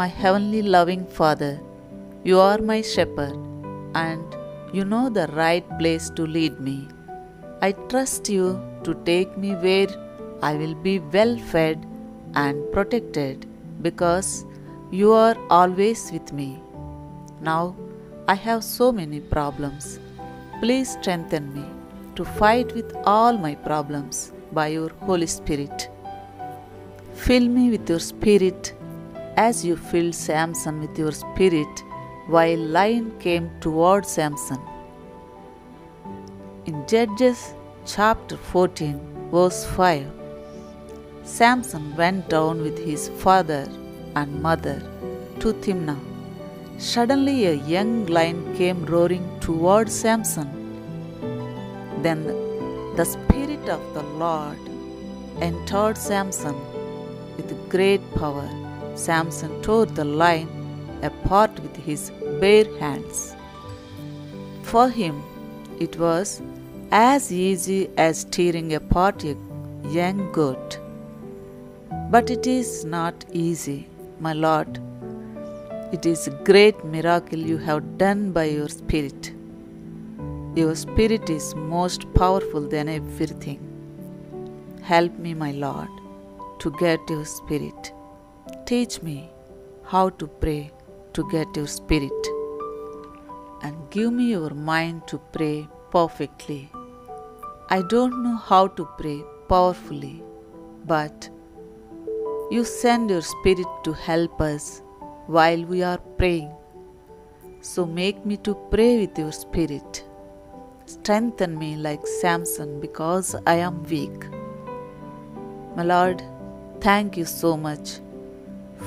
my heavenly loving Father, you are my shepherd, and you know the right place to lead me. I trust you to take me where I will be well fed and protected because you are always with me. Now I have so many problems. Please strengthen me to fight with all my problems by your Holy Spirit. Fill me with your Spirit as you filled Samson with your Spirit while lion came toward Samson. In Judges chapter 14, verse 5, Samson went down with his father and mother to Timnah. Suddenly, a young lion came roaring toward Samson. Then the Spirit of the Lord entered Samson with great power. Samson tore the lion apart with his bare hands. For him, it was as easy as tearing apart a young goat. But it is not easy, my Lord. It is a great miracle you have done by your Spirit. Your Spirit is most powerful than everything. Help me, my Lord, to get your Spirit. Teach me how to pray to get your Spirit. And give me your mind to pray perfectly. I don't know how to pray powerfully, but you send your Spirit to help us while we are praying. So make me to pray with your Spirit. Strengthen me like Samson because I am weak. My Lord, thank you so much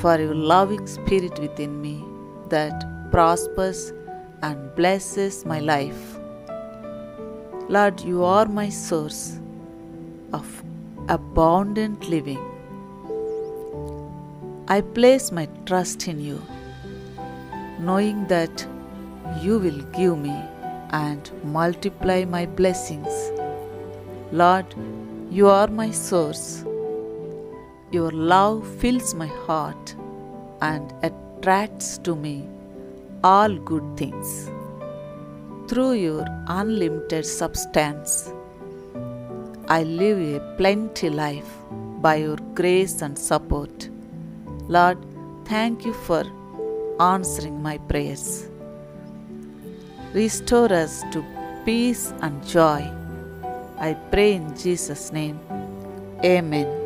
for your loving Spirit within me that prospers and blesses my life. Lord, you are my source of abundant living. I place my trust in you, knowing that you will give me and multiply my blessings. Lord, you are my source. Your love fills my heart and attracts to me all good things. Through your unlimited substance, I live a plenty life by your grace and support. Lord, thank you for answering my prayers. Restore us to peace and joy. I pray in Jesus' name. Amen.